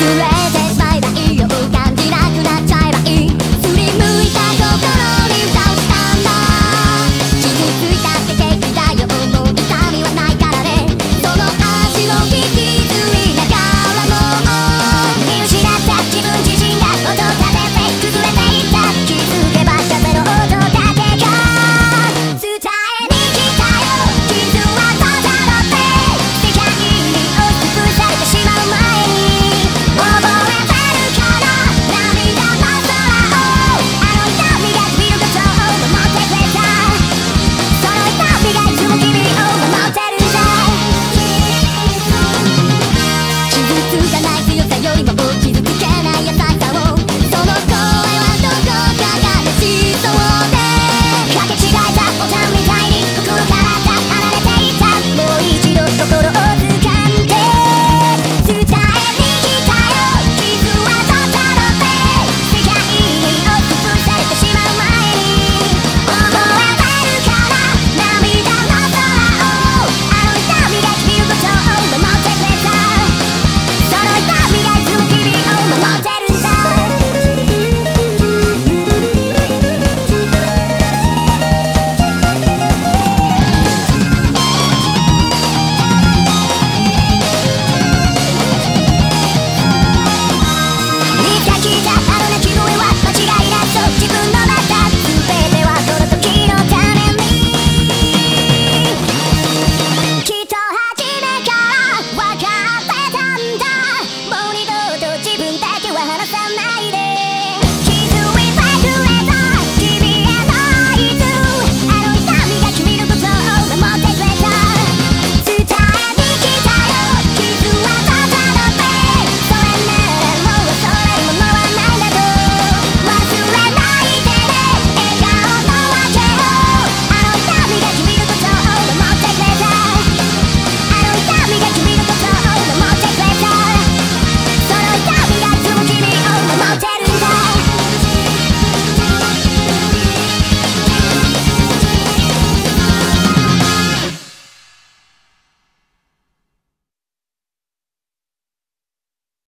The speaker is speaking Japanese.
ら